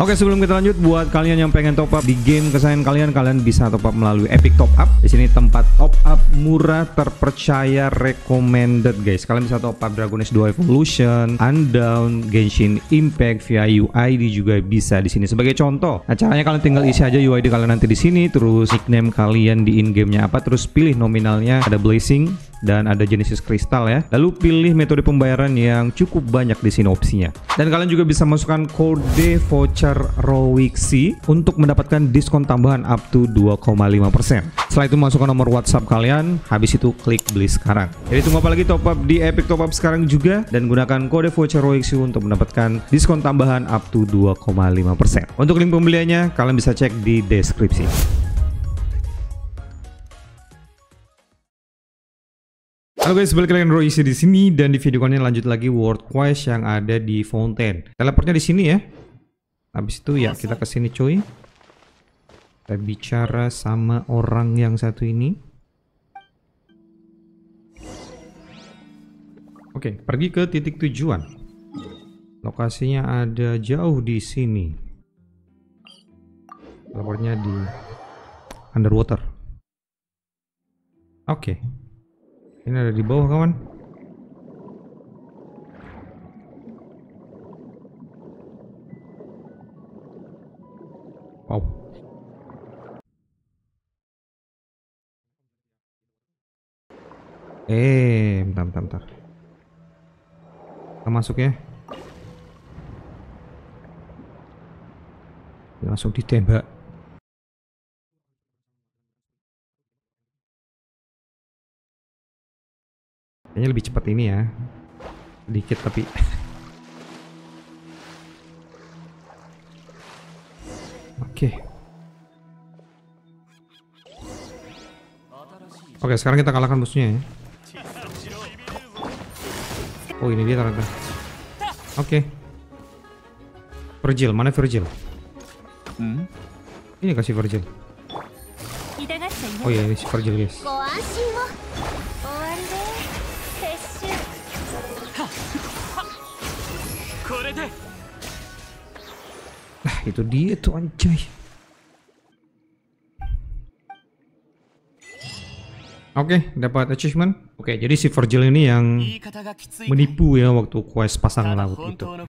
Oke sebelum kita lanjut buat kalian yang pengen top up di game kesayangan kalian kalian bisa top up melalui Epic Top Up. Di sini tempat top up murah terpercaya recommended guys. Kalian bisa top up Dragon Age 2 Evolution, Undown, Genshin Impact via UID juga bisa di sini sebagai contoh. Nah, caranya kalian tinggal isi aja UID kalian nanti di sini terus nickname kalian di in gamenya apa terus pilih nominalnya ada Blazing dan ada Genesis Crystal ya. Lalu pilih metode pembayaran yang cukup banyak di sini opsinya. Dan kalian juga bisa masukkan kode voucher Rowixi untuk mendapatkan diskon tambahan up to 2,5%. Setelah itu masukkan nomor WhatsApp kalian, habis itu klik beli sekarang. Jadi tunggu apa lagi top up di Epic Top Up sekarang juga dan gunakan kode voucher Rowixi untuk mendapatkan diskon tambahan up to 2,5%. Untuk link pembeliannya kalian bisa cek di deskripsi. Halo guys, balik lagi Royce di sini dan di video kali ini lanjut lagi World Quest yang ada di Fountain. Teleportnya di sini ya. Habis itu ya kita ke sini cuy. Kita bicara sama orang yang satu ini. Oke, pergi ke titik tujuan. Lokasinya ada jauh di sini. Teleportnya di underwater. Oke. Ini ada di bawah kawan. Wow. Eh, bentar, bentar, bentar. Kita masuk ya. Langsung ditembak. Kayaknya lebih cepat ini ya. Dikit tapi. Oke. Oke, sekarang kita kalahkan musuhnya ya. Oh, ini dia ternyata. Oke. Virgil, mana Virgil? Hmm? Ini kasih Virgil. Oh iya, ini si Virgil, guys. Nah, itu dia tuh anjay. Oke, okay, dapat achievement. Oke, okay, jadi si Virgil ini yang menipu ya waktu quest pasang laut itu.